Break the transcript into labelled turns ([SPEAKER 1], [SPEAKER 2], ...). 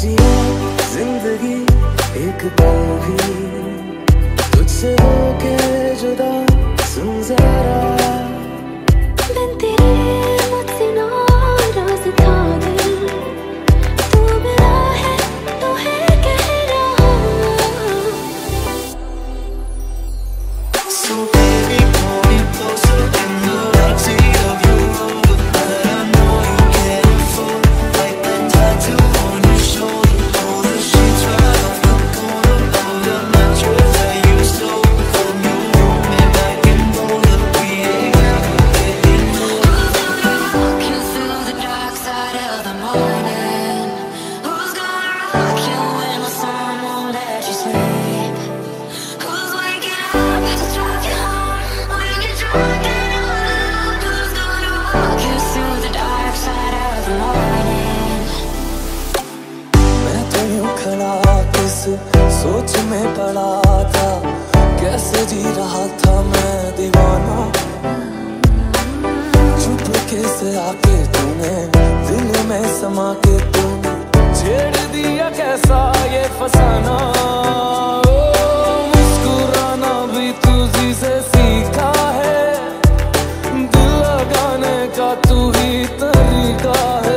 [SPEAKER 1] जिया ज़िंदगी एक पल भी तुझसे होके जुदा सुन जरा। इस सोच में पड़ा था, कैसे जी रहा था मैं दीवाना। चुप कैसे आके तूने, दिल में समा के तूने। छेड़ दिया कैसा ये फसाना? तू ही तरीका है।